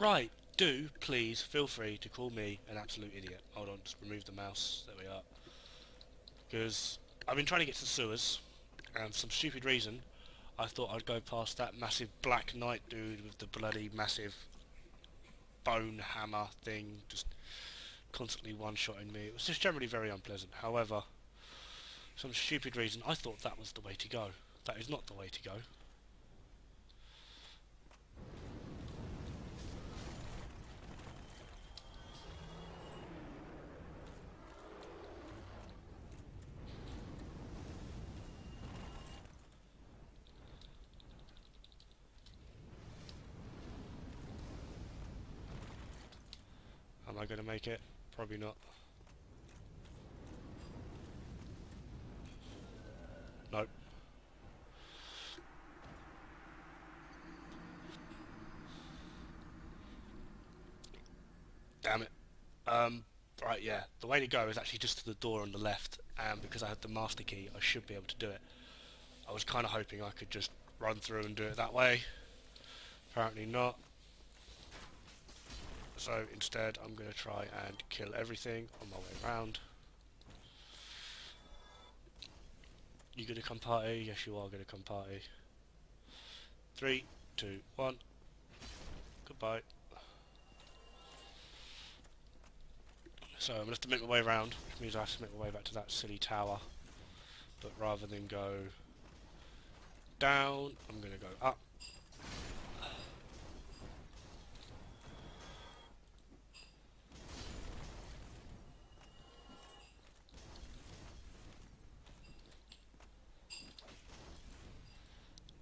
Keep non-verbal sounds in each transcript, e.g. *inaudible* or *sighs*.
Right, do please feel free to call me an absolute idiot. Hold on, just remove the mouse. There we are. Because I've been trying to get to the sewers, and for some stupid reason, I thought I'd go past that massive black knight dude with the bloody massive bone hammer thing, just constantly one-shotting me. It was just generally very unpleasant. However, for some stupid reason, I thought that was the way to go. That is not the way to go. Make it? Probably not. Nope. Damn it. Um, right, yeah. The way to go is actually just to the door on the left, and because I had the master key, I should be able to do it. I was kind of hoping I could just run through and do it that way. Apparently not. So instead I'm going to try and kill everything on my way around. You gonna come party? Yes you are gonna come party. Three, two, one. Goodbye. So I'm going to have to make my way around, which means I have to make my way back to that silly tower. But rather than go down, I'm going to go up.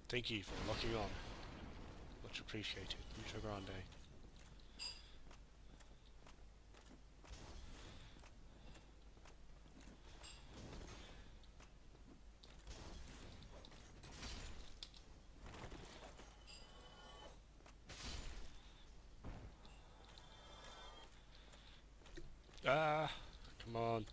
Thank you for locking on. Much appreciated. Mucho grande. Ah, come on.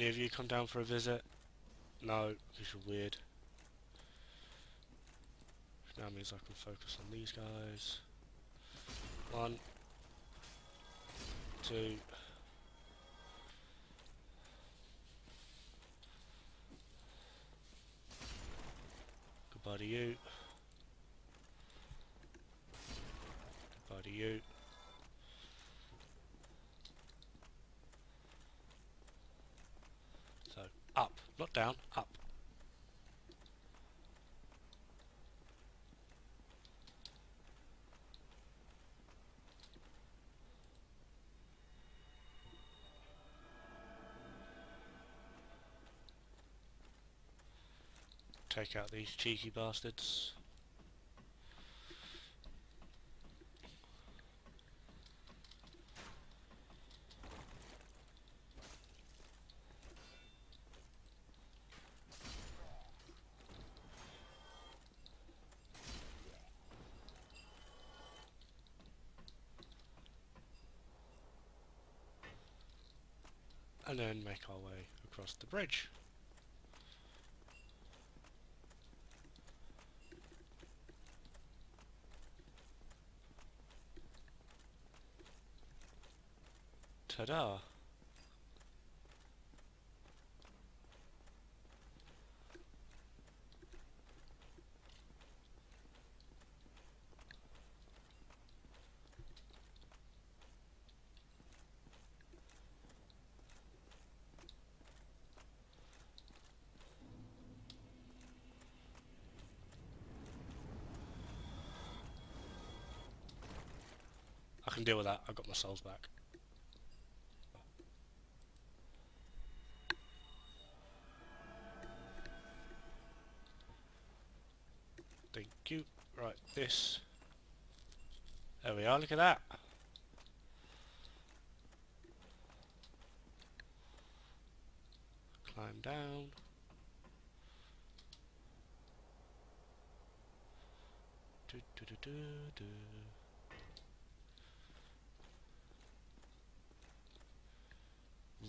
Any of you come down for a visit? No, because you're weird. Which now means I can focus on these guys. One. Two. Goodbye to you. Goodbye to you. So, Down, up. Take out these cheeky bastards. and then make our way across the bridge. Ta-da! I can deal with that, I've got my souls back. Thank you. Right, this. There we are, look at that. Climb down. Do, do, do,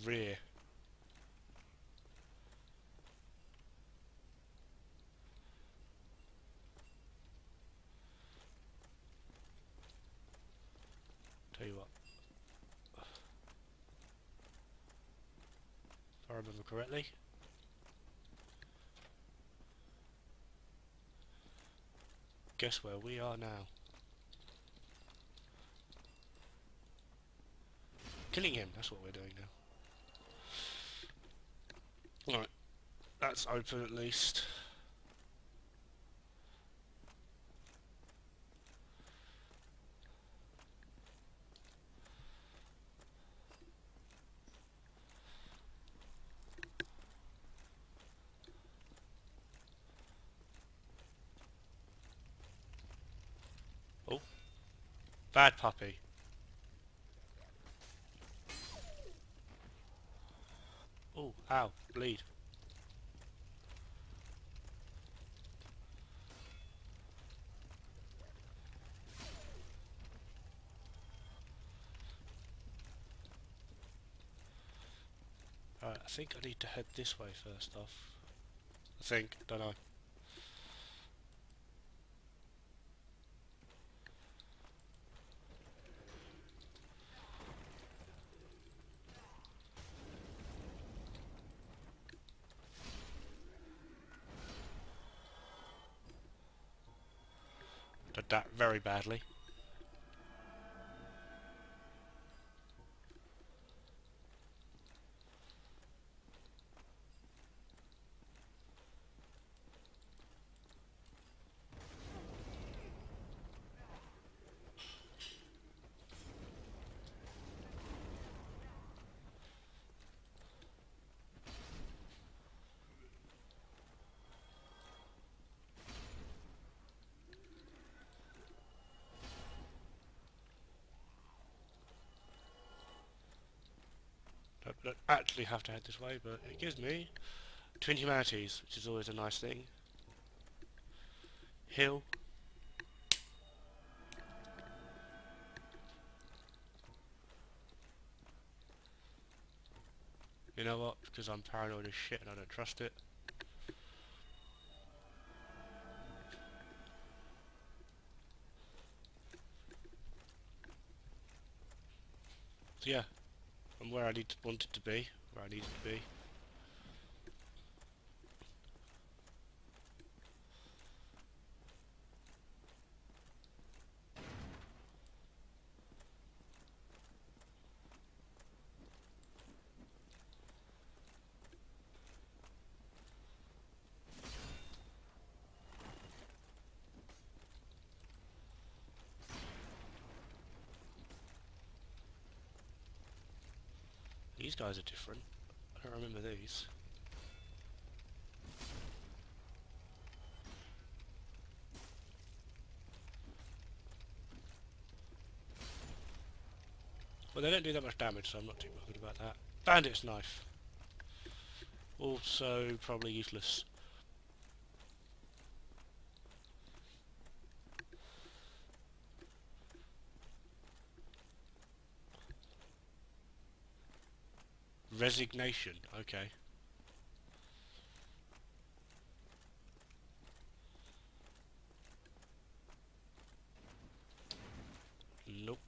rear. Tell you what. If I remember correctly. Guess where we are now. Killing him, that's what we're doing now. Alright, that's open at least. Oh, bad puppy. Oh, ow, bleed. Alright, I think I need to head this way first off. I think, don't know. Did that very badly. Don't actually have to head this way, but it gives me Twin Humanities, which is always a nice thing. Hill. You know what? Because I'm paranoid as shit and I don't trust it. So yeah, where I need to, wanted to be, where I needed to be. These guys are different. I don't remember these. Well, they don't do that much damage, so I'm not too bothered about that. Bandit's knife. Also, probably useless. Resignation, okay. Nope.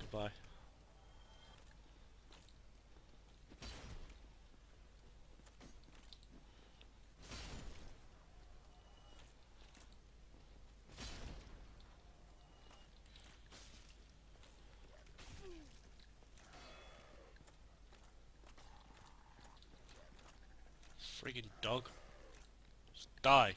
Goodbye. Friggin' dog. Just die.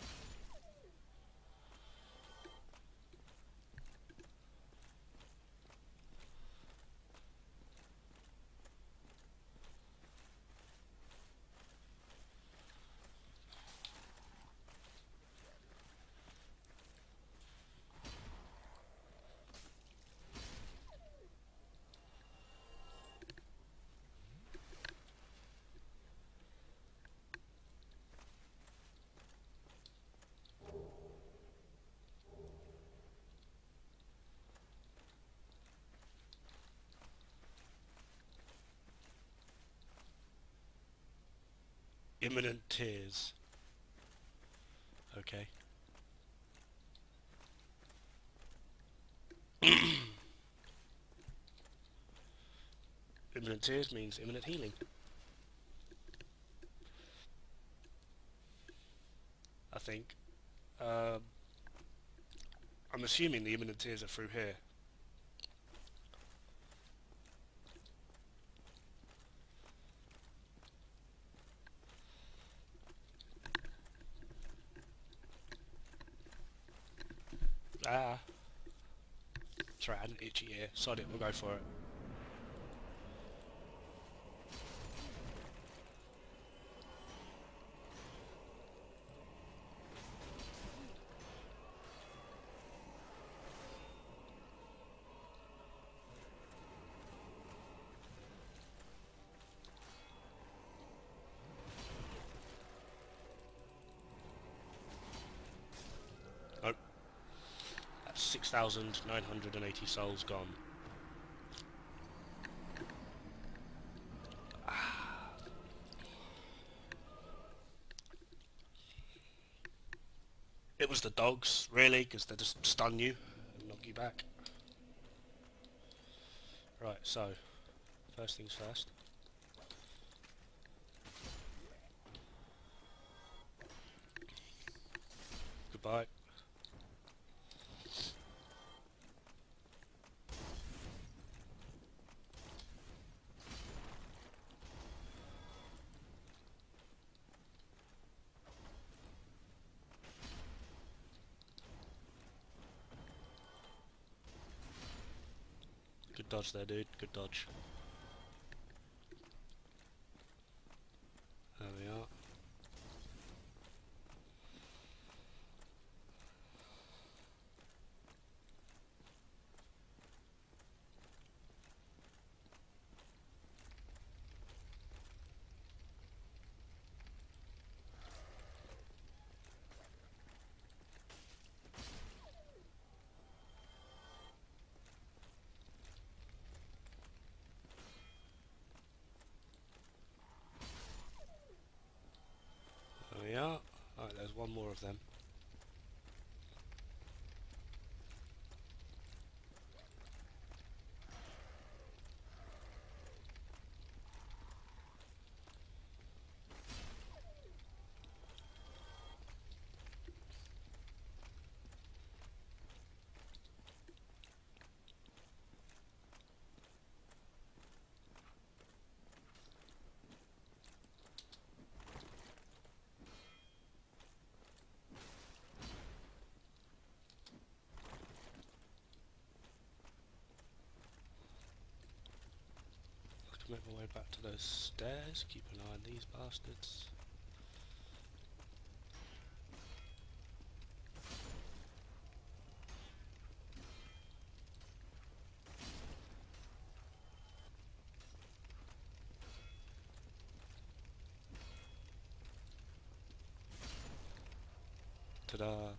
imminent tears. Okay. imminent tears means imminent healing. I think. Um, I'm assuming the imminent tears are through here. Sod it, we'll go for it. Nope. That's 6,980 souls gone. It was the dogs, really, because they just stun you and knock you back. Right, so, first things first. Goodbye. Dodge there, dude. Good dodge. There we are. There we are. Alright, there's one more of them. My way back to those stairs. Keep an eye on these bastards. Ta-da!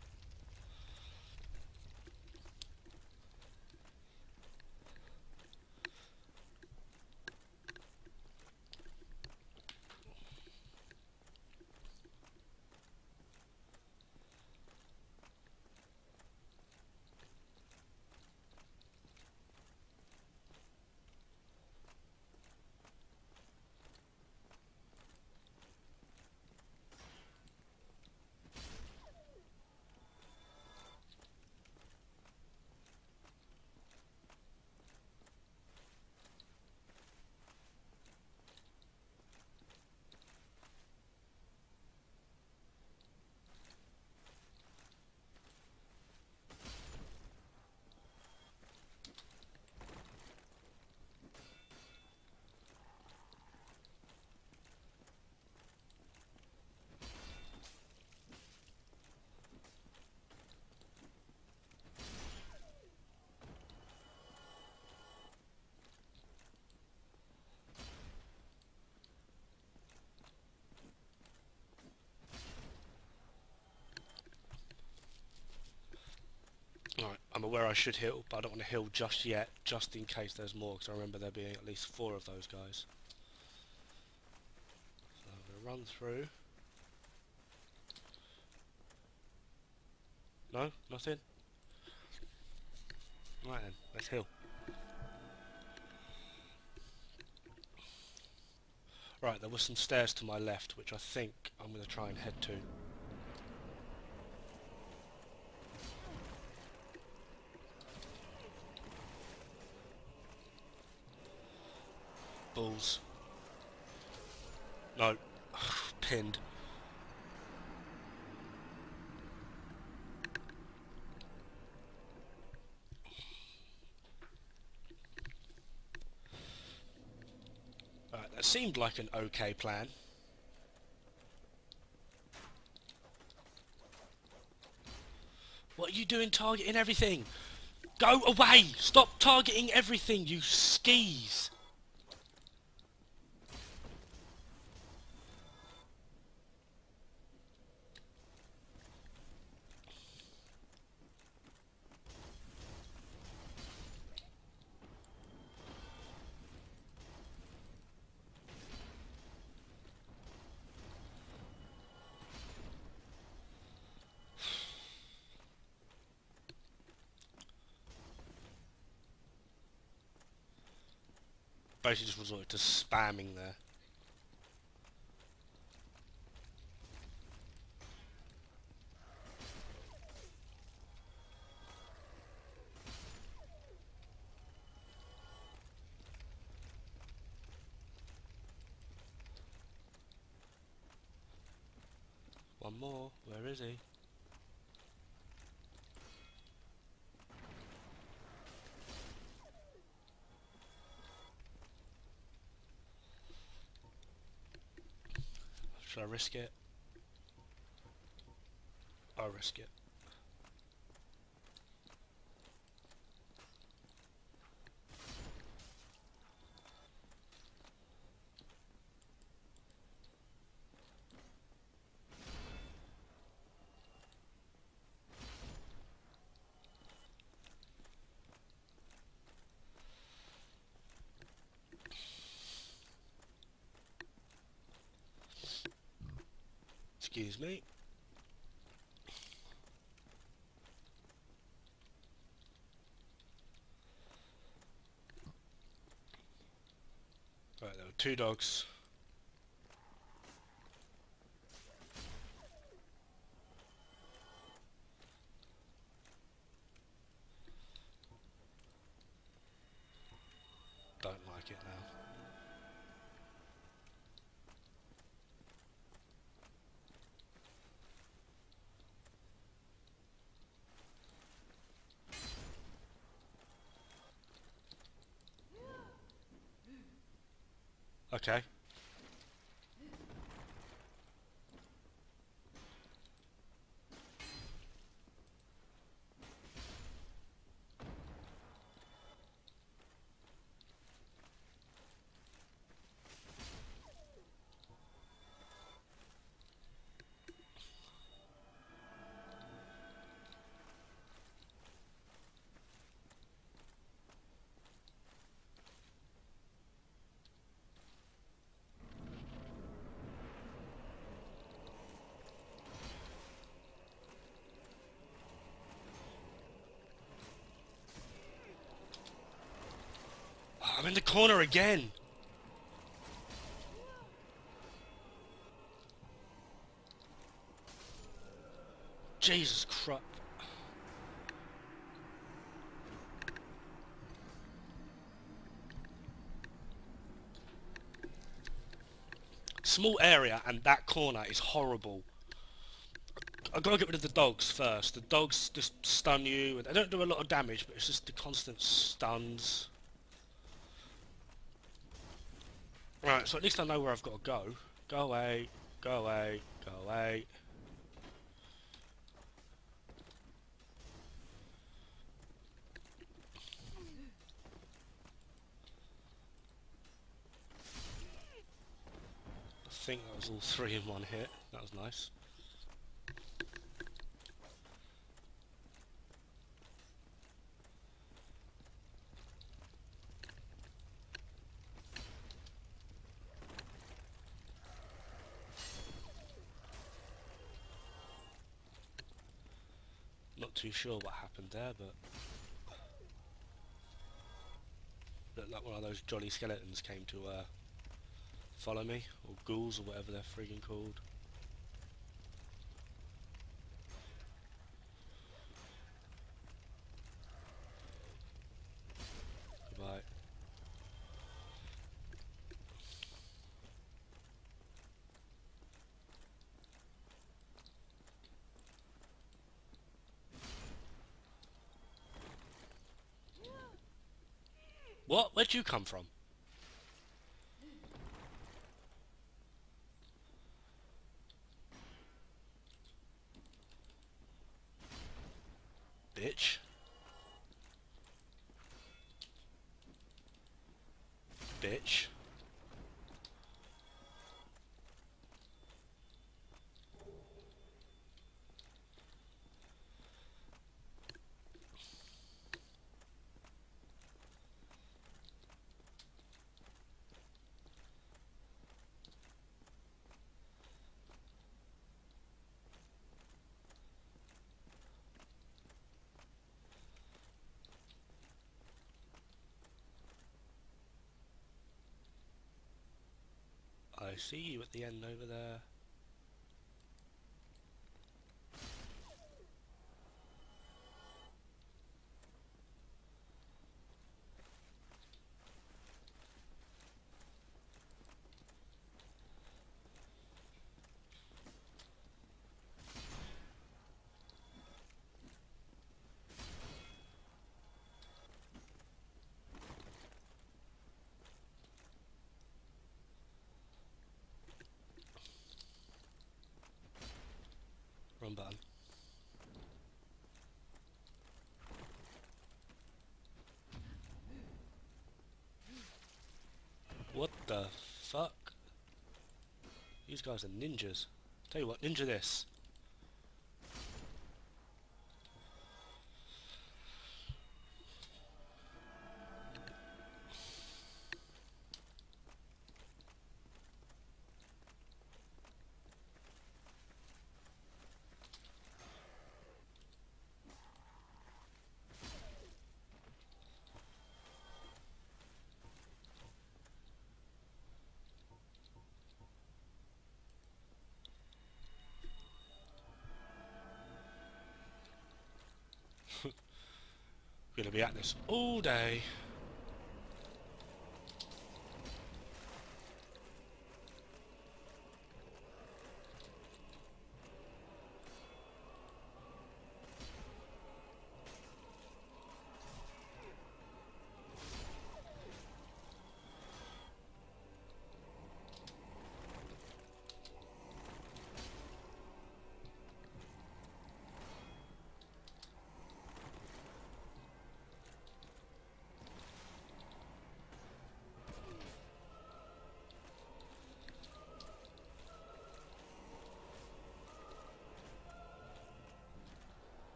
Alright, I'm aware I should heal, but I don't want to heal just yet, just in case there's more, because I remember there being at least four of those guys. So I'm going to run through. No? Nothing? Right then, let's heal. Right, there were some stairs to my left, which I think I'm going to try and head to. Balls. No. *sighs* Pinned. Right, that seemed like an okay plan. What are you doing targeting everything? Go away! Stop targeting everything, you skis! Basically just resorted to spamming there. One more, where is he? Should I risk it? I'll risk it. Excuse me. Right, there were two dogs. Don't like it now. Okay. I'm in the corner again. Jesus Christ. Small area and that corner is horrible. I've got to get rid of the dogs first. The dogs just stun you. And they don't do a lot of damage, but it's just the constant stuns. Right, so at least I know where I've got to go. Go away, go away, go away. I think that was all three in one hit. That was nice. Not too sure what happened there, but looked like one of those jolly skeletons came to uh, follow me, or ghouls, or whatever they're frigging called. Goodbye. What? Where'd you come from? See you at the end over there. What the fuck? These guys are ninjas. Tell you what, ninja this. Gonna be at this all day.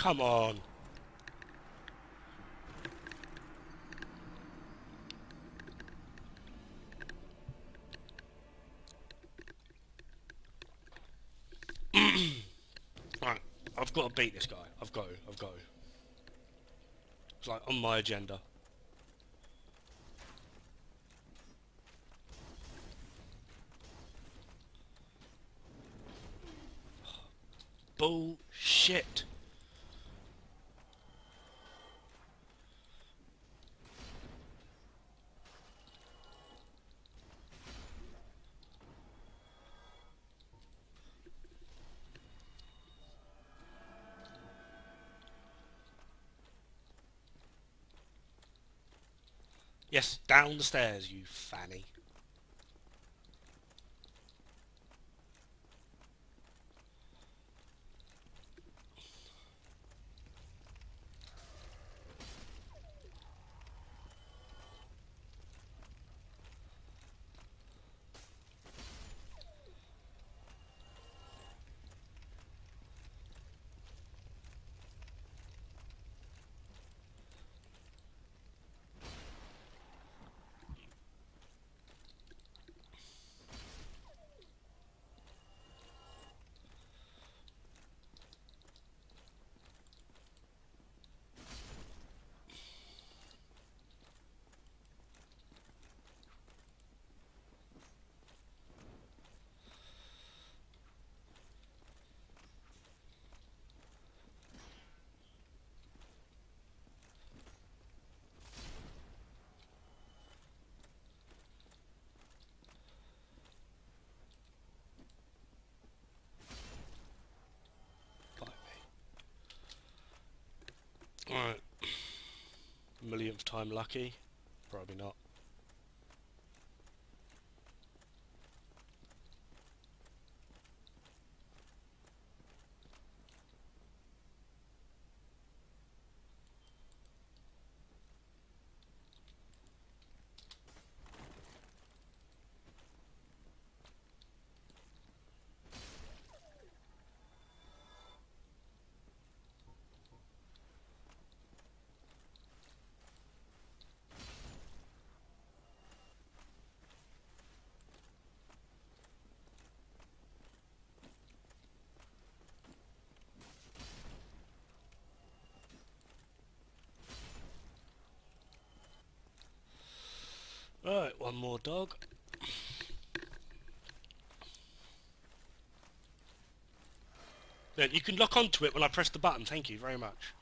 Come on. *clears throat* right, I've got to beat this guy. I've got to, I've got to. It's like on my agenda. *sighs* Bullshit. Yes, down the stairs, you fanny. Time lucky? Probably not. Right, one more dog. You can lock onto it when I press the button, thank you very much.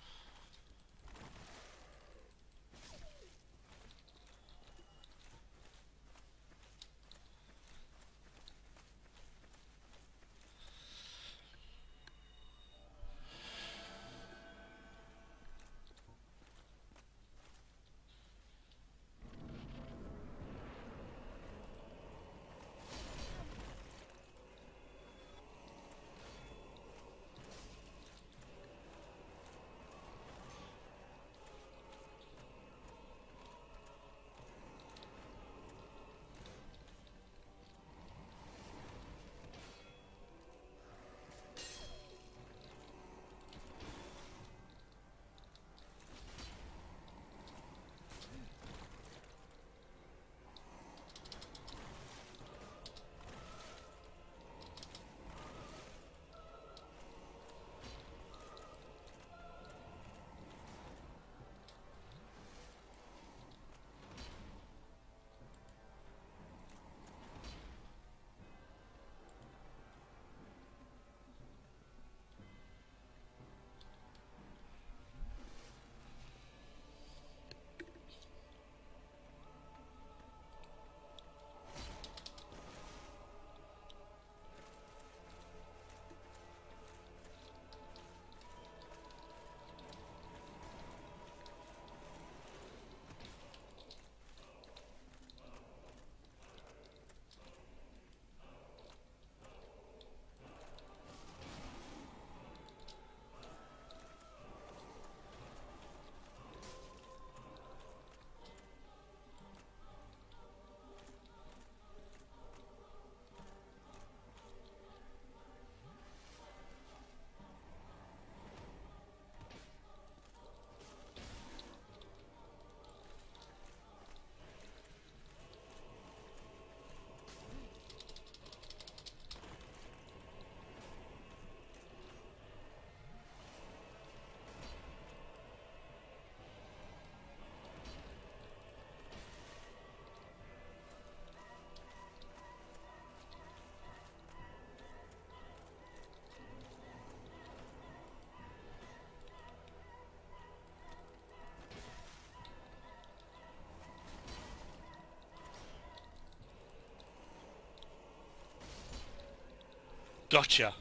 Gotcha.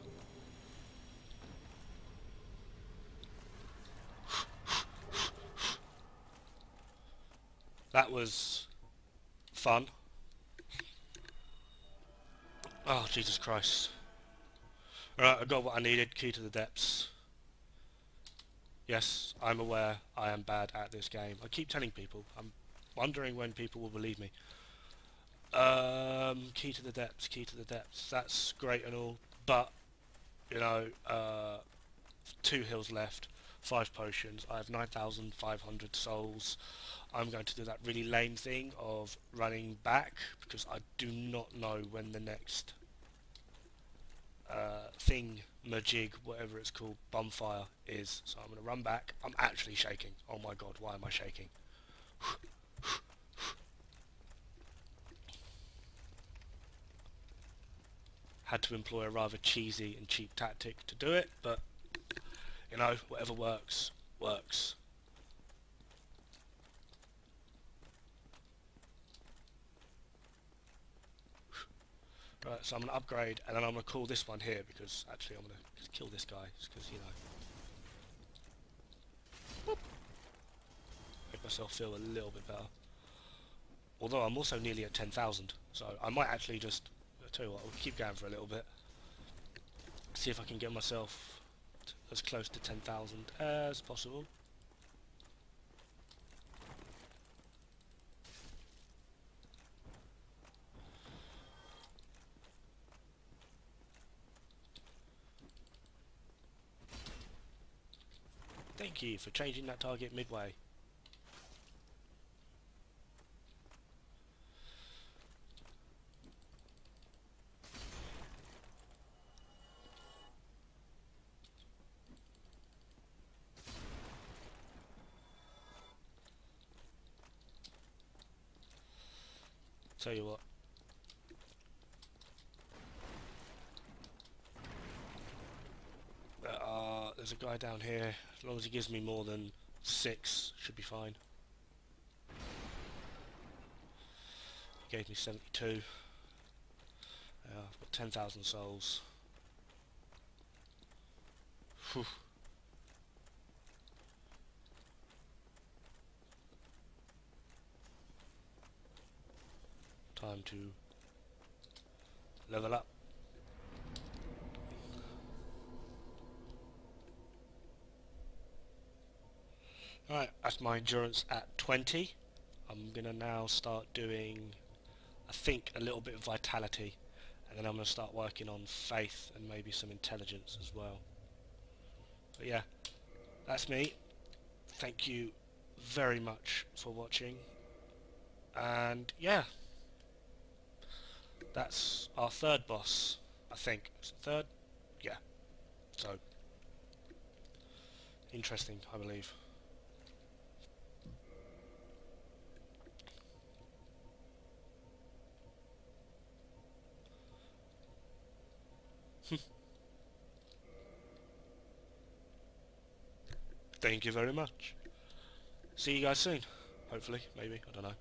That was fun. Oh, Jesus Christ. Alright, I got what I needed, key to the depths. Yes, I'm aware I am bad at this game. I keep telling people. I'm wondering when people will believe me. Um, key to the depths, key to the depths. That's great and all, but, you know, uh, two hills left, five potions. I have 9,500 souls. I'm going to do that really lame thing of running back because I do not know when the next uh, thing, majig, whatever it's called, bonfire is. So I'm going to run back. I'm actually shaking. Oh my god, why am I shaking? Had to employ a rather cheesy and cheap tactic to do it, but you know, whatever works, works. Right, so I'm going to upgrade, and then I'm going to call this one here, because actually I'm going to kill this guy, because, you know. Make myself feel a little bit better. Although I'm also nearly at 10,000, so I might actually just, I'll tell you what, I'll keep going for a little bit. See if I can get myself as close to 10,000 as possible. Thank you for changing that target midway. Tell you what. Uh, there's a guy down here. As long as he gives me more than six, should be fine. He gave me 72. Uh, I've got 10,000 souls. Whew. Time to level up. Right, that's my endurance at 20. I'm going to now start doing, I think, a little bit of vitality. And then I'm going to start working on faith and maybe some intelligence as well. But yeah, that's me. Thank you very much for watching. And yeah, that's our third boss, I think. third? Yeah. So, interesting, I believe. *laughs* Thank you very much. See you guys soon. Hopefully, maybe, I don't know.